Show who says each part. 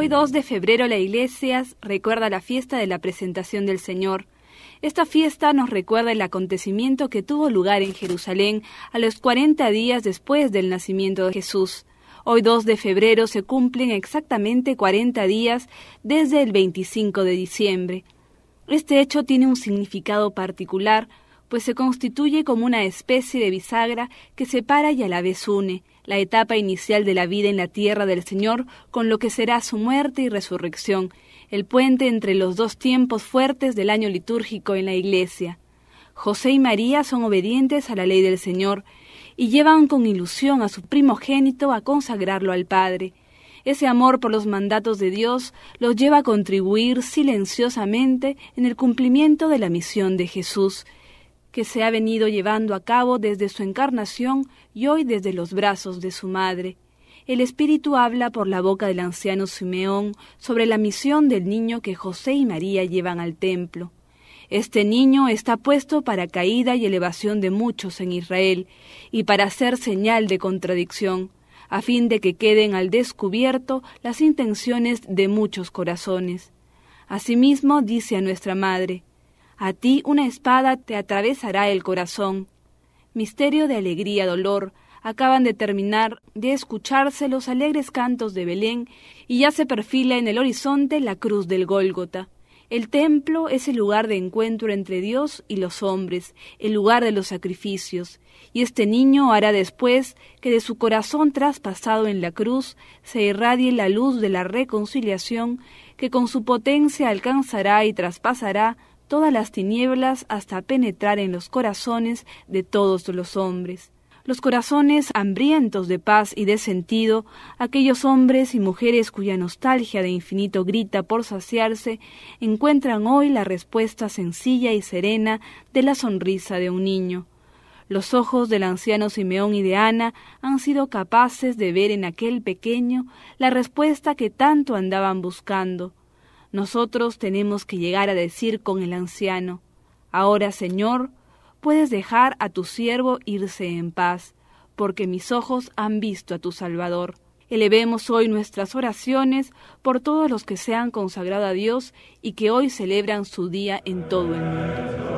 Speaker 1: Hoy 2 de febrero la iglesia recuerda la fiesta de la presentación del Señor. Esta fiesta nos recuerda el acontecimiento que tuvo lugar en Jerusalén a los 40 días después del nacimiento de Jesús. Hoy 2 de febrero se cumplen exactamente 40 días desde el 25 de diciembre. Este hecho tiene un significado particular, pues se constituye como una especie de bisagra que separa y a la vez une la etapa inicial de la vida en la tierra del Señor con lo que será su muerte y resurrección, el puente entre los dos tiempos fuertes del año litúrgico en la Iglesia. José y María son obedientes a la ley del Señor y llevan con ilusión a su primogénito a consagrarlo al Padre. Ese amor por los mandatos de Dios los lleva a contribuir silenciosamente en el cumplimiento de la misión de Jesús, que se ha venido llevando a cabo desde su encarnación y hoy desde los brazos de su madre. El Espíritu habla por la boca del anciano Simeón sobre la misión del niño que José y María llevan al templo. Este niño está puesto para caída y elevación de muchos en Israel, y para ser señal de contradicción, a fin de que queden al descubierto las intenciones de muchos corazones. Asimismo dice a nuestra Madre, A ti una espada te atravesará el corazón. Misterio de alegría, dolor, acaban de terminar de escucharse los alegres cantos de Belén y ya se perfila en el horizonte la cruz del Gólgota. El templo es el lugar de encuentro entre Dios y los hombres, el lugar de los sacrificios, y este niño hará después que de su corazón traspasado en la cruz se irradie la luz de la reconciliación, que con su potencia alcanzará y traspasará todas las tinieblas hasta penetrar en los corazones de todos los hombres los corazones hambrientos de paz y de sentido, aquellos hombres y mujeres cuya nostalgia de infinito grita por saciarse, encuentran hoy la respuesta sencilla y serena de la sonrisa de un niño. Los ojos del anciano Simeón y de Ana han sido capaces de ver en aquel pequeño la respuesta que tanto andaban buscando. Nosotros tenemos que llegar a decir con el anciano Ahora, Señor, puedes dejar a tu siervo irse en paz, porque mis ojos han visto a tu Salvador. Elevemos hoy nuestras oraciones por todos los que se han consagrado a Dios y que hoy celebran su día en todo el mundo.